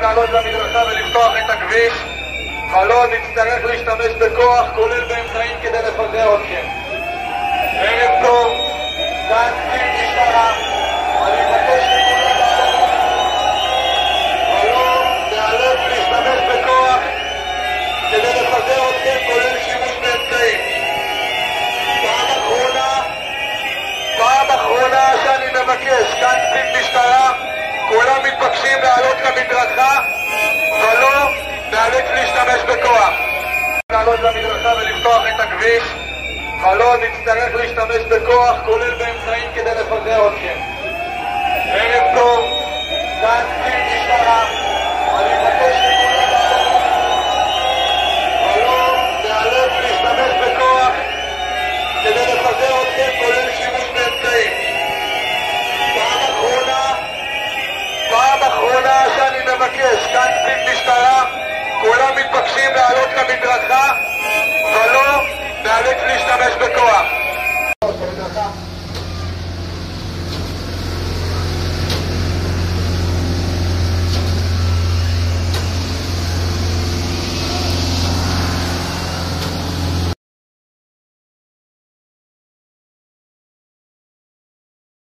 לעלות למדרכה ולפתוח את הכביש ולא נצטרך להשתמש בכוח כולל באמצעים כדי לפזר אתכם. ערב טוב, כאן קצין משטרה, אני מבקש מכולם ולא להעלות ולהשתמש בכוח כדי לפזר אתכם כולל שימוש באמצעים. פעם אחרונה, פעם אחרונה שאני מבקש, כאן קצין חלון יצטרך להשתמש בכוח, כולל באמצעים, כדי לפזר אתכם. ערב טוב, כאן קצין משטרה, אני מבקש מכולם לעלות. להשתמש בכוח כדי לפזר אתכם, כולל שימוש באמצעים. פעם אחרונה, פעם אחרונה שאני מבקש, כאן קצין משטרה, כולם מתבקשים לעלות למדרכה